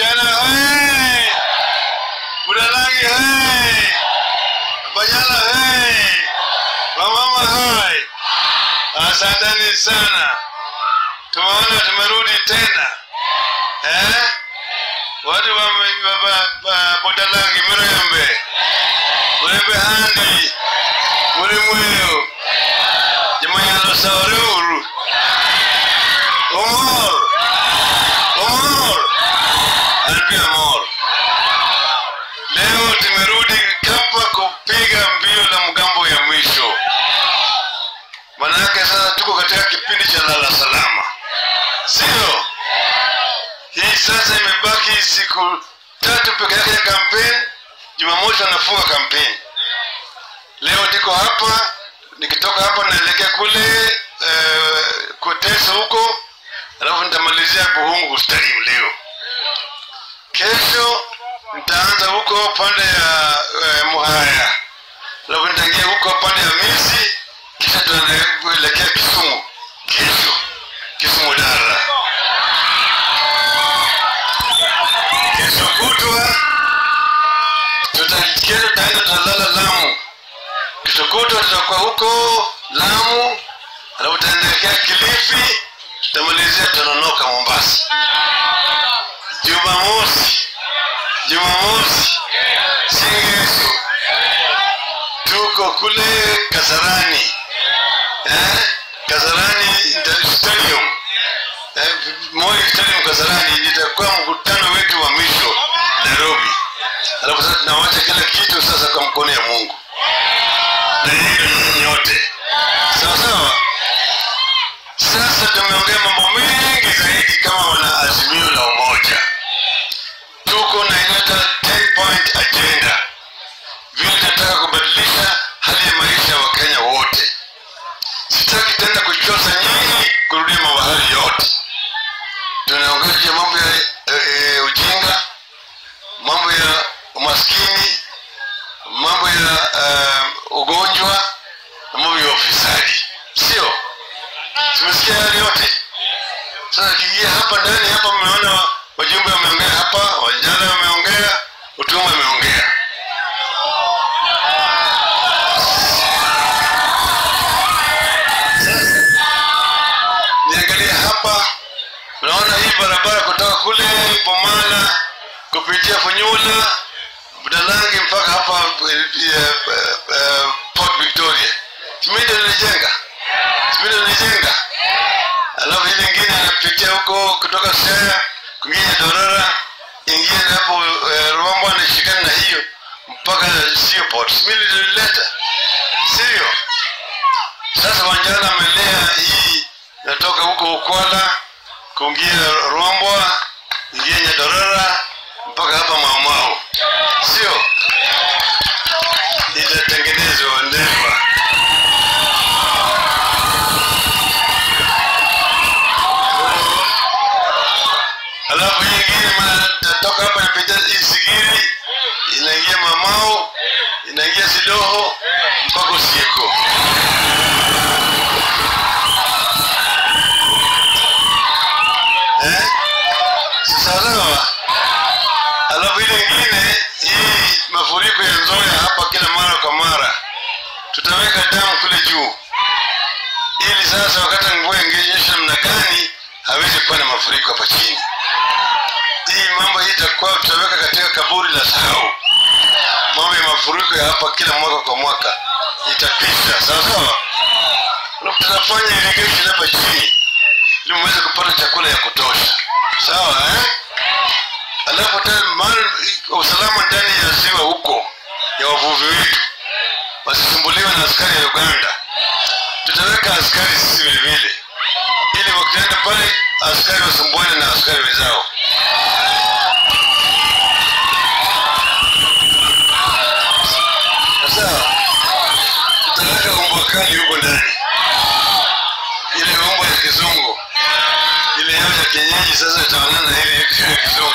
vijana hey! Budalangi hey! Banyala hey! Mamama hai! Asanteni sana, tumeona tumerudi tena eh? Watu wa Budalangi Mrembe, Mrembe handi Mrimweo Jamanyalo Saururu tumerudi hapa kupiga mbio na mgambo ya mwisho. Manake sasa tuko katika kipindi cha lala salama, sio? Hii sasa imebaki siku tatu peke yake ya kampeni. Jumamosi anafunga kampeni. Leo niko hapa, nikitoka hapa naelekea kule uh, Kuteso huko, alafu nitamalizia Buhungu Stadium leo. Kesho nitaanza huko pande ya eh, Muhaya, labda nitaingia huko pande ya Misi, kisha tunaelekea Kisumu kesho, Kisumu Dara. Kesho kutwa tutakesho Lamu. Kesho kutwa tutakuwa huko Lamu, alafu tutaelekea Kilifi, tutamalizia Tononoka Mombasa. Jumamosi, Jumamosi si Yesu. tuko kule Kasarani eh? Kasarani Stadium eh, Moi Stadium Kasarani, itakuwa mkutano wetu wa mwisho Nairobi. Alafu sasa tunawacha kila kitu sasa kwa mkono ya Mungu na yeye nyote, vile tunataka kubadilisha hali ya maisha ya wakenya wote. Sitaki tena kuchosa nyinyi kurudia mambo yote. Tunaongea mambo ya e, e, ujinga mambo ya umaskini mambo ya uh, ugonjwa na mambo ya ufisadi. Sio? Tumesikia yale yote? Sasa kiingia hapa ndani hapa mmeona wajumbe wameongea hapa wajana wameongea utuma wameongea bomala kupitia funyula budalangi mpaka hapa eh, eh, eh, port victoria. Simindo nilijenga. Simindo nilijenga, alafu ile ingine anapitia huko kutoka Siaya kuingia Dorora, ingine hapo Rwambo, anashikana na hiyo mpaka sio port. Mimi nilileta. Sio. Sasa Wanjala amelea hii natoka huko Ukwala kuingia Rombo, ingia Nyadorora mpaka hapa Maumau, sio? Itatengenezwa Ndeva. alafu hii ingine maana natoka hapa napitia hii sigiri inaingia mamao inaingia sidoho mpaka usieko alafu ile ingine hii mafuriko ya nzoya hapa kila mara kwa mara. Tutaweka damu kule juu. Ili sasa wakati mvua ingenyesha namna gani hawezi kuwa na mafuriko hapa chini. Hii mambo hii itakuwa tutaweka katika kaburi la sahau. Mambo ya mafuriko ya hapa kila mwaka kwa mwaka itapisha sawa sawa? Tutafanya irrigation hapa chini ili mweze kupata chakula ya kutosha. Sawa eh? Alafu mali- usalama ndani ya ziwa huko ya wavuvi wetu wasisumbuliwe na askari ya uganda. Tutaweka askari sisi vile vile ili wakienda pale askari wasumbuane na askari wenzao. Sasa tutaweka umbakali huko ndani 이 있어서 저는 계속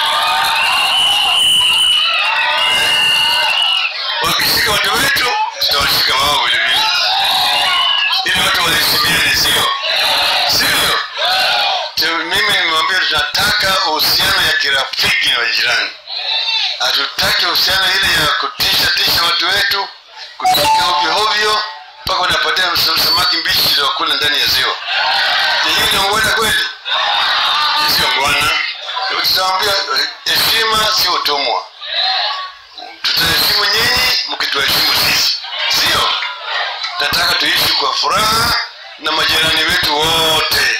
wakishika watu wetu tutawashika wao vilevile ili watu waheshimiane sio sio mimi nimewambia tunataka uhusiano ya kirafiki na jirani hatutaki uhusiano ile ya kutisha tisha watu wetu kutika ovyo ovyo mpaka unapatia samaki mbichi za kula ndani ya ziwa hii inaungana kweli sio bwana. tutaambia eh, heshima sio utumwa. Tutaheshimu nyinyi mkituheshimu sisi, sio? Nataka tuishi kwa furaha na majirani wetu wote.